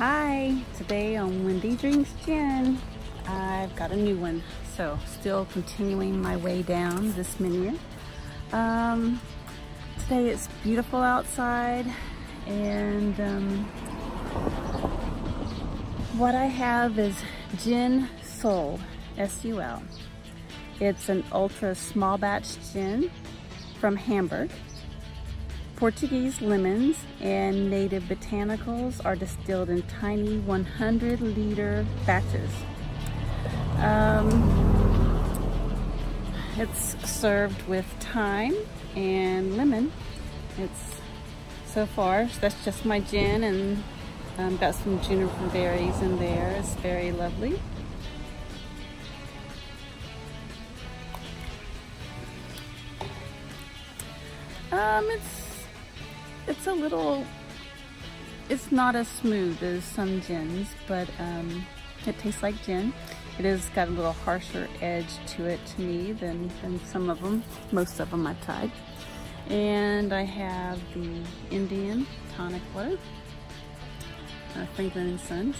Hi, today on Wendy Drinks Gin, I've got a new one. So still continuing my way down this menu. Um, today it's beautiful outside and um, what I have is Gin Sul, S-U-L. It's an ultra small batch gin from Hamburg. Portuguese lemons and native botanicals are distilled in tiny 100 liter batches. Um, it's served with thyme and lemon. It's so far, that's just my gin and um, got some juniper berries in there. It's very lovely. Um, it's it's a little, it's not as smooth as some gins, but um, it tastes like gin. It has got a little harsher edge to it to me than, than some of them, most of them I've tried. And I have the Indian tonic water, uh, Franklin & Sons.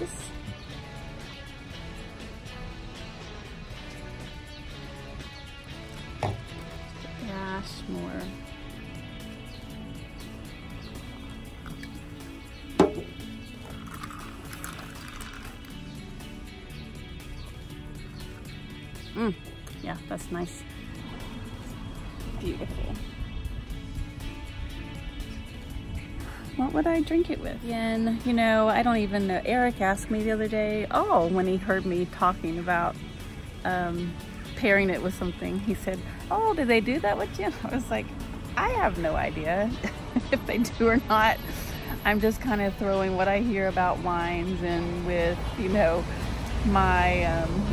Gosh, more. Mm, yeah, that's nice. Beautiful. What would I drink it with? And, you know, I don't even know. Eric asked me the other day, oh, when he heard me talking about um, pairing it with something, he said, oh, do they do that with gin? I was like, I have no idea if they do or not. I'm just kind of throwing what I hear about wines and with, you know, my um,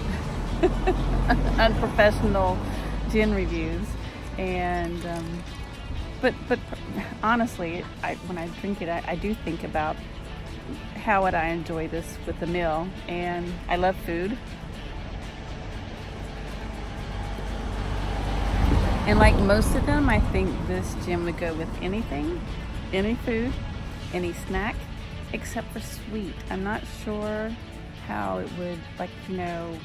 unprofessional gin reviews. And um, but but honestly, I, when I drink it, I, I do think about how would I enjoy this with the meal, and I love food. And like most of them, I think this gin would go with anything, any food, any snack, except for sweet. I'm not sure how it would, like, you know,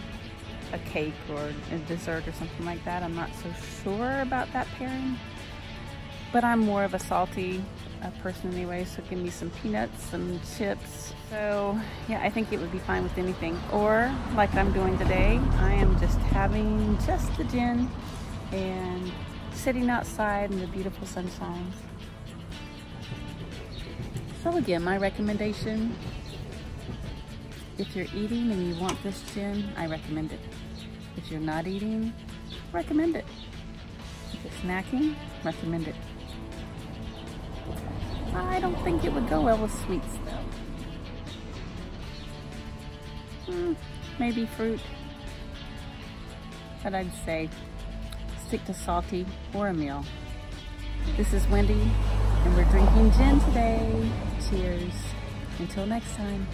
a cake or a dessert or something like that. I'm not so sure about that pairing but I'm more of a salty uh, person anyway, so give me some peanuts, some chips. So yeah, I think it would be fine with anything. Or like I'm doing today, I am just having just the gin and sitting outside in the beautiful sunshine. So again, my recommendation, if you're eating and you want this gin, I recommend it. If you're not eating, recommend it. If you're snacking, recommend it. I don't think it would go well with sweets though. Hmm, maybe fruit. But I'd say stick to salty or a meal. This is Wendy and we're drinking gin today. Cheers. Until next time.